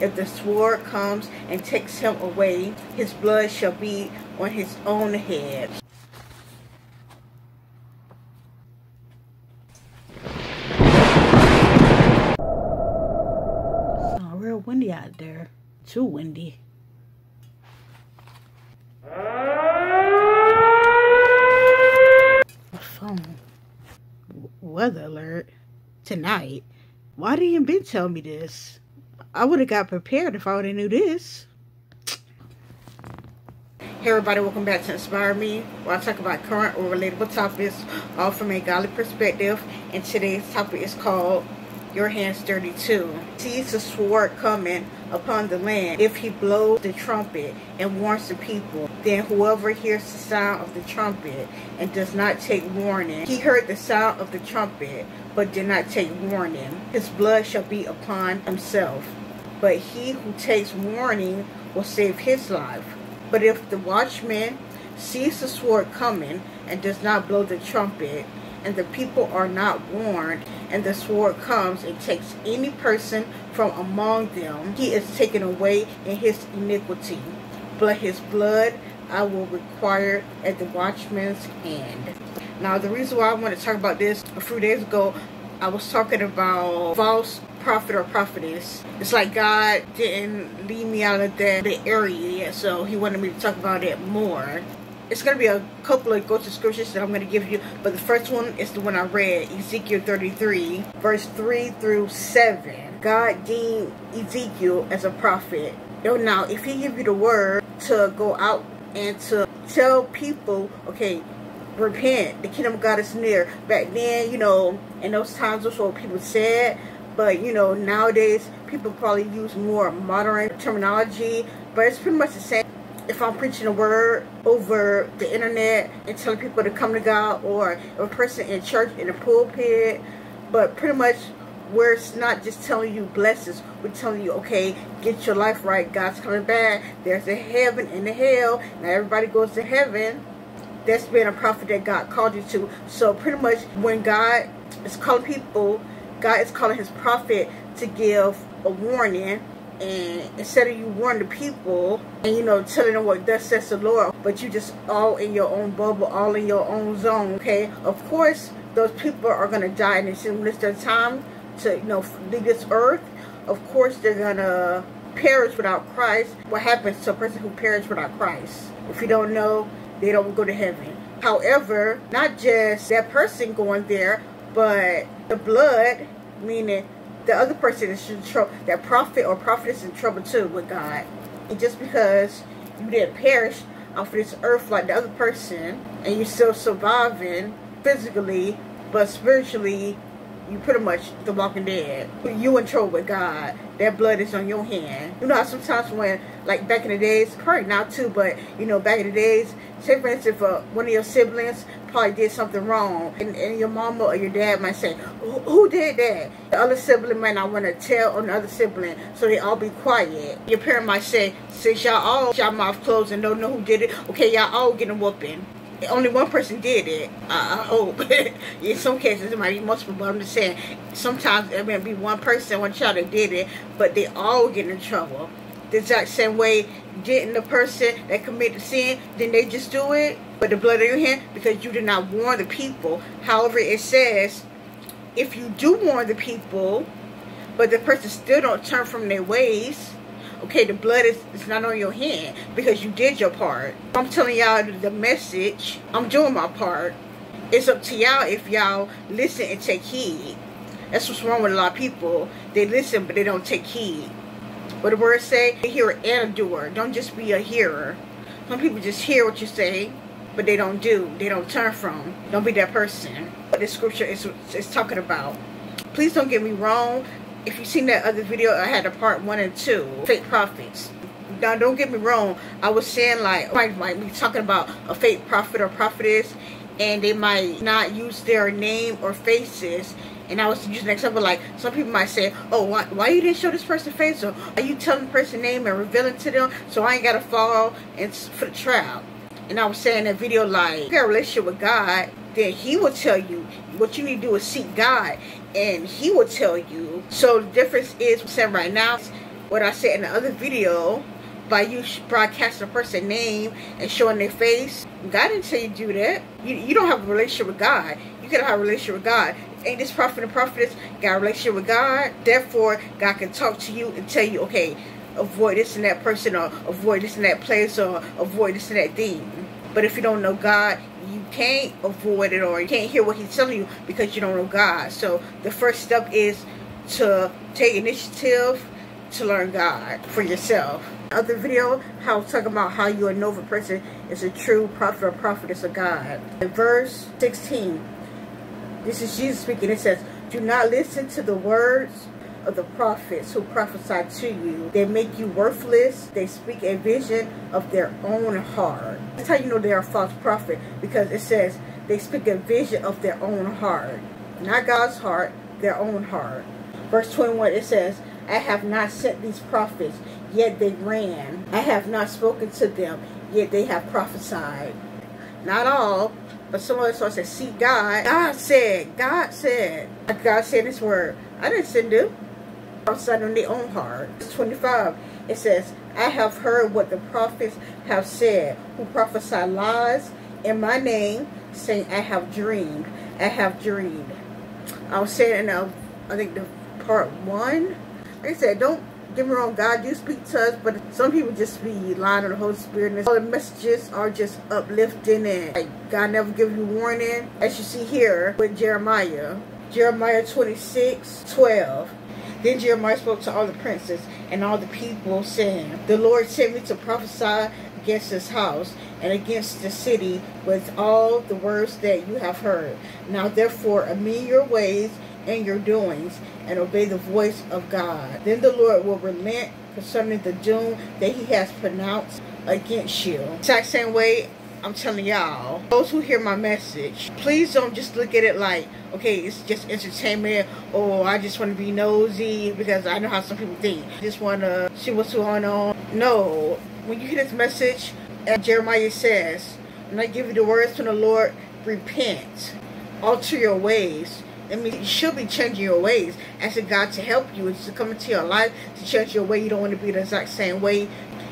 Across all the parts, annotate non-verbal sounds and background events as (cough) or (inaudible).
If the sword comes and takes him away, his blood shall be on his own head. Not real windy out there. Too windy. phone. Weather alert tonight. Why didn't you been tell me this? I would have got prepared if I would have knew this. Hey everybody, welcome back to Inspire Me, where I talk about current or relatable topics, all from a godly perspective. And today's topic is called Your Hands Dirty Too. Sees the sword coming upon the land. If he blows the trumpet and warns the people, then whoever hears the sound of the trumpet and does not take warning, he heard the sound of the trumpet, but did not take warning. His blood shall be upon himself. But he who takes warning will save his life. But if the watchman sees the sword coming and does not blow the trumpet, and the people are not warned, and the sword comes and takes any person from among them, he is taken away in his iniquity. But his blood I will require at the watchman's hand. Now, the reason why I want to talk about this, a few days ago, I was talking about false prophet or prophetess. It's like God didn't leave me out of that the area yet, so he wanted me to talk about it more. It's going to be a couple of go-to scriptures that I'm going to give you, but the first one is the one I read, Ezekiel 33, verse 3 through 7. God deemed Ezekiel as a prophet. Now, if he give you the word to go out and to tell people, okay, repent, the kingdom of God is near. Back then, you know, in those times, that's what people said. But, you know, nowadays, people probably use more modern terminology. But it's pretty much the same. If I'm preaching a word over the internet and telling people to come to God, or a person in church in the pulpit, but pretty much where it's not just telling you blessings, we're telling you, okay, get your life right. God's coming back. There's a heaven and a hell. Now everybody goes to heaven that's been a prophet that God called you to. So pretty much when God is calling people, God is calling his prophet to give a warning and instead of you warning the people and you know telling them what thus says the Lord, but you just all in your own bubble, all in your own zone, okay? Of course those people are gonna die and it's when it's their time to you know leave this earth, of course they're gonna perish without Christ. What happens to a person who perishes without Christ? If you don't know, they don't go to heaven. However, not just that person going there, but the blood, meaning the other person is in trouble, that prophet or prophetess is in trouble too with God. And just because you didn't perish off of this earth like the other person, and you're still surviving physically, but spiritually, you pretty much the walking dead. You in trouble with God. That blood is on your hand. You know how sometimes when, like back in the days, probably now too, but you know, back in the days, say for instance, if uh, one of your siblings probably did something wrong, and, and your mama or your dad might say, who did that? The other sibling might not want to tell on the other sibling, so they all be quiet. Your parent might say, since y'all all y'all mouth closed and don't know who did it, okay, y'all all getting a whooping only one person did it. I, I hope. (laughs) in some cases, it might be multiple, but I'm just saying, sometimes it might be one person, one child that did it, but they all get in trouble. The exact same way, didn't the person that committed sin, then they just do it, but the blood on your hand, because you did not warn the people. However, it says, if you do warn the people, but the person still don't turn from their ways, okay, the blood is, is not on your hand because you did your part. I'm telling y'all the message. I'm doing my part. It's up to y'all if y'all listen and take heed. That's what's wrong with a lot of people. They listen, but they don't take heed. What the word say? A hearer and a doer. Don't just be a hearer. Some people just hear what you say, but they don't do. They don't turn from. Don't be that person. What the scripture is, is talking about. Please don't get me wrong if you've seen that other video, I had a part one and two, fake prophets. Now, don't get me wrong. I was saying like, oh, might might be talking about a fake prophet or prophetess, and they might not use their name or faces. And I was using an example like some people might say, "Oh, why, why you didn't show this person face? Or are you telling the person name and revealing to them so I ain't gotta fall and for the trap?" And I was saying in that video like, you got a relationship with God, then He will tell you what you need to do is seek God and he will tell you. So the difference is saying right now, what I said in the other video by you broadcasting a person's name and showing their face. God didn't tell you to do that. You, you don't have a relationship with God. You gotta have a relationship with God. Ain't this prophet and prophetess got a relationship with God? Therefore, God can talk to you and tell you, okay, avoid this and that person or avoid this and that place or avoid this and that thing. But if you don't know God, you can't avoid it or you can't hear what he's telling you because you don't know God. So the first step is to take initiative to learn God for yourself. Other video, how talking about how you a person is a true prophet or prophetess of God. In verse 16, this is Jesus speaking. It says, Do not listen to the words of the prophets who prophesy to you. They make you worthless. They speak a vision of their own heart. That's how you know they're a false prophet because it says they speak a vision of their own heart. Not God's heart, their own heart. Verse 21, it says, I have not sent these prophets, yet they ran. I have not spoken to them, yet they have prophesied. Not all, but some of us are said, see God. God said, God said, God said His word. I didn't send them. Outside on their own heart. 25, it says, I have heard what the prophets have said, who prophesy lies in my name, saying, I have dreamed. I have dreamed. I was saying in, uh, I think, the part one, like I said, don't get me wrong, God do speak to us, but some people just be lying on the Holy Spirit. And all the messages are just uplifting and like, God never give you warning. As you see here with Jeremiah, Jeremiah 26, 12. Then Jeremiah spoke to all the princes and all the people, saying, The Lord sent me to prophesy against this house and against the city with all the words that you have heard. Now therefore amend your ways and your doings and obey the voice of God. Then the Lord will relent concerning the doom that he has pronounced against you. Exact same way I'm telling y'all, those who hear my message, please don't just look at it like, okay, it's just entertainment or I just want to be nosy because I know how some people think. Just want to see what's going on. No, when you hear this message, as Jeremiah says, and I give you the words from the Lord, repent, alter your ways. I mean, you should be changing your ways, asking God to help you. It's to come into your life to change your way. You don't want to be the exact same way.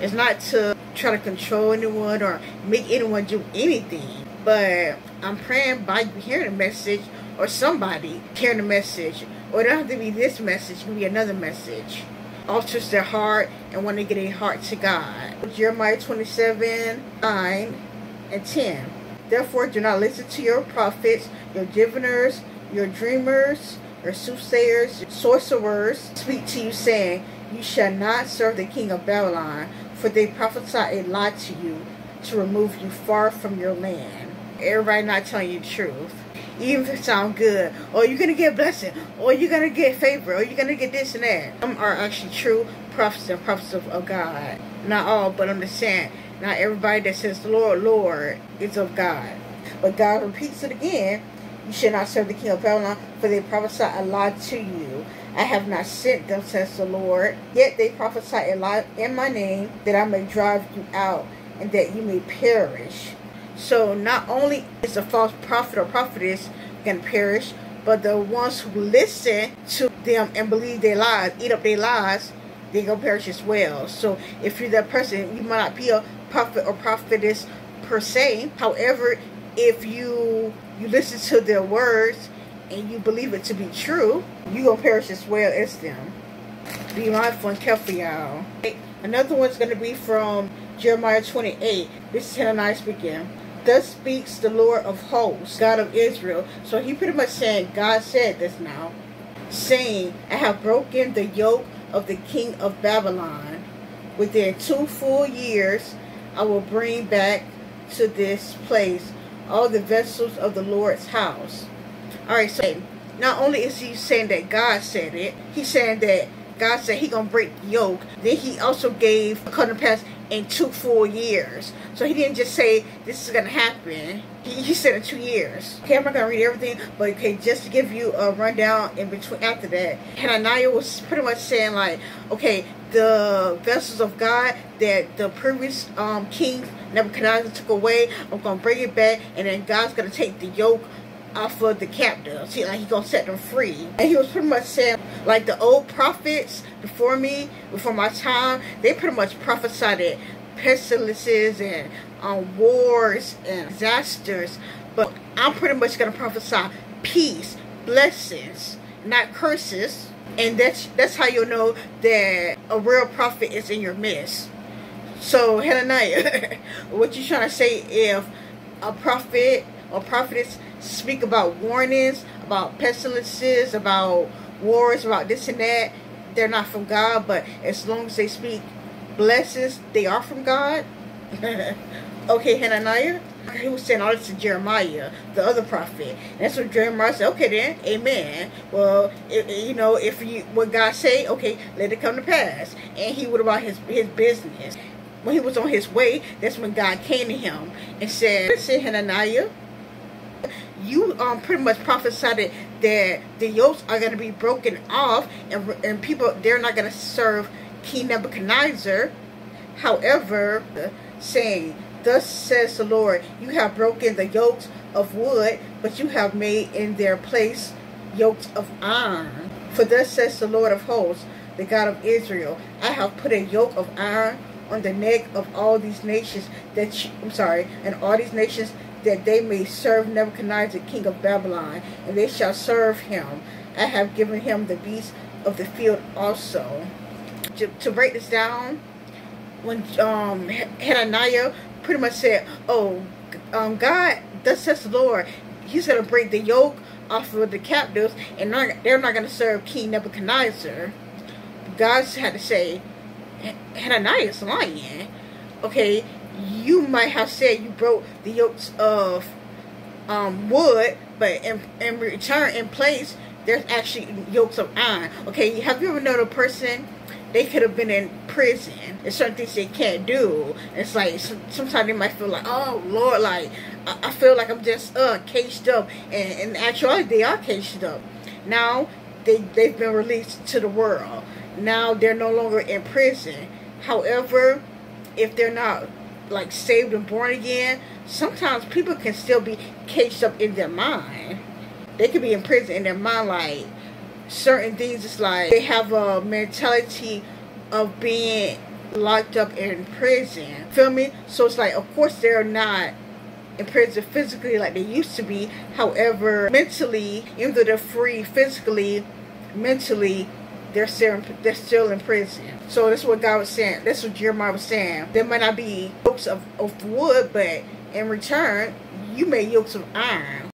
It's not to try to control anyone or make anyone do anything. But I'm praying by you hearing the message or somebody hearing the message. Or it don't have to be this message, it can be another message. Alters their heart and want to get a heart to God. Jeremiah 27, 9 and 10. Therefore do not listen to your prophets, your diviners, your dreamers, your soothsayers, sorcerers speak to you saying, You shall not serve the king of Babylon, for they prophesy a lie to you to remove you far from your land. Everybody not telling you the truth. Even if it sounds good, or you're gonna get blessing, or you're gonna get favor, or you're gonna get this and that. Some are actually true prophets and prophets of, of God. Not all, but I'm just saying, not everybody that says Lord, Lord is of God. But God repeats it again. You shall not serve the king of Babylon, for they prophesy a lie to you. I have not sent them, says the Lord. Yet they prophesy a lie in my name, that I may drive you out, and that you may perish. So not only is a false prophet or prophetess going to perish, but the ones who listen to them and believe their lies, eat up their lies, going to perish as well. So if you're that person, you might not be a prophet or prophetess per se. However, if you you listen to their words and you believe it to be true, you gonna perish as well as them. Be mindful and careful, y'all. Another one's gonna be from Jeremiah 28. This is Hananiah speaking. Thus speaks the Lord of hosts, God of Israel. So he pretty much saying, God said this now, saying, I have broken the yoke of the king of Babylon. Within two full years, I will bring back to this place all the vessels of the Lord's house all right, so not only is he saying that God said it, he's saying that God said he gonna break yoke. Then he also gave a cutting pass in two full years. So he didn't just say this is gonna happen. He, he said in two years. Okay, I'm not gonna read everything, but okay, just to give you a rundown in between after that, Hananiah was pretty much saying like, okay, the vessels of God that the previous um, king Nebuchadnezzar took away, I'm gonna bring it back, and then God's gonna take the yoke off of the captives. See, like he gonna set them free. And he was pretty much saying, like the old prophets before me, before my time, they pretty much prophesied pestilences and um, wars and disasters. But I'm pretty much gonna prophesy peace, blessings, not curses. And that's that's how you'll know that a real prophet is in your midst. So Hananiah, (laughs) what you trying to say if a prophet or prophetess speak about warnings, about pestilences, about wars, about this and that, they're not from God, but as long as they speak blessings, they are from God. (laughs) okay, Hananiah, he was saying all this to Jeremiah, the other prophet. And that's what Jeremiah said. Okay, then, amen. Well, it, you know, if you what God say, okay, let it come to pass. And he would about his his business. When he was on his way, that's when God came to him and said, "Listen, Hananiah." You um pretty much prophesied that the yokes are going to be broken off and, and people they're not going to serve King Nebuchadnezzar. However, saying, Thus says the Lord, you have broken the yokes of wood, but you have made in their place yokes of iron. For thus says the Lord of hosts, the God of Israel, I have put a yoke of iron on the neck of all these nations that you, I'm sorry, and all these nations that they may serve Nebuchadnezzar, king of Babylon, and they shall serve him. I have given him the beasts of the field also. To, to break this down, when um, Hananiah pretty much said, oh, um, God, thus says the Lord, he's going to break the yoke off of the captives, and not, they're not going to serve King Nebuchadnezzar. God had to say, Hananiah Hananiah's lying. Okay, you might have said you broke the yokes of um, wood, but in, in return, in place, there's actually yokes of iron. Okay, have you ever known a person? They could have been in prison. There's certain things they can't do. It's like sometimes they might feel like, oh Lord, like I, feel like I'm just uh caged up, and in actuality, they are caged up. Now they they've been released to the world. Now they're no longer in prison. However, if they're not like saved and born again, sometimes people can still be caged up in their mind. They could be in prison in their mind, like certain things. It's like they have a mentality of being locked up in prison. Feel me? So it's like, of course, they're not in prison physically like they used to be. However, mentally, even though they're free physically, mentally, they're still in, they're still in prison. So that's what God was saying. That's what Jeremiah was saying. There might not be yokes of, of wood, but in return, you made yokes of iron.